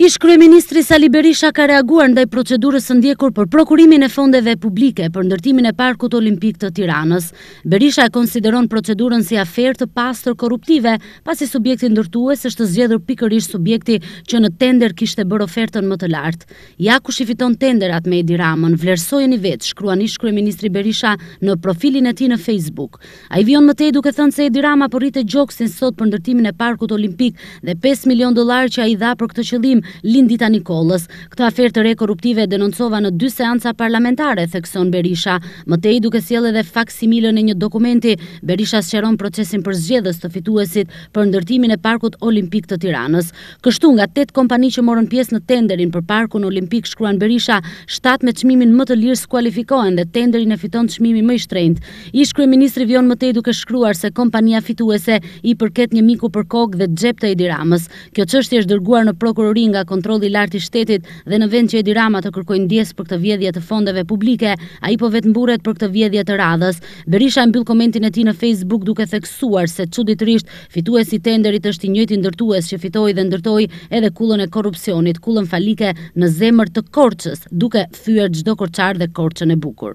Ish-kryeministri Sali Berisha ka reaguar ndaj procedurës së ndjekur për prokurimin e fondeve publike për ndërtimin e Parkut Olimpik të Tiranës. Berisha e konsideron procedurën si aferë të pastër korruptive, pasi subjekti ndërtues është zgjedhur pikërisht subjekti që në tender kishte bërë ofertën më të lartë. Ja kush i fiton tenderat me Edi Ramën, vlerësojeni vetë, shkruan ish-kryeministri Berisha në profilin e tij në Facebook. Ai vijon më tej duke thënë se Edi Rama po rreh gjoksin sot për ndërtimin e Parkut Olimpik dhe pesë milionë dollarë që ai i dha për këtë qëllim Lindita Nikollës. Këtë aferë të re korruptive e denoncova në dy seanca parlamentare, thekson Berisha. Më tej, duke sjellë edhe faksimilën e një dokumenti, Berisha sqaron procesin përzgjedhës të fituesit për ndërtimin e Parkut Olimpik të Tiranës. Kështu, nga tetë kompani që morën pjesë në tenderin për Parkun Olimpik, shkruan Berisha, shtatë me çmimin më të lirë skualifikohen dhe tenderin e fiton çmimi më i shtrenjtë, Ish-kryeministri vijon më tej duke shkruar se kompania fituese i përket një miku për kokë dhe xhep të Edi Ramës. Kjo çështje është dërguar në prokurori nga Kontrolli i Lartë i Shtetit dhe në vend që Edi Rama të kërkojë ndjesë për këtë vjedhje të fondeve publike, ai po vetëmburret për këtë vjedhje të radhës. Berisha e mbyll komentin e tij në Facebook duke theksuar se çuditërisht fituesi i tenderit është i njëjti ndërtues që fitoi dhe ndërtoi edhe kullën e korrupsionit, kullën falike në zemër të Korçës, duke fyer çdo korçar dhe Korçën e bukur.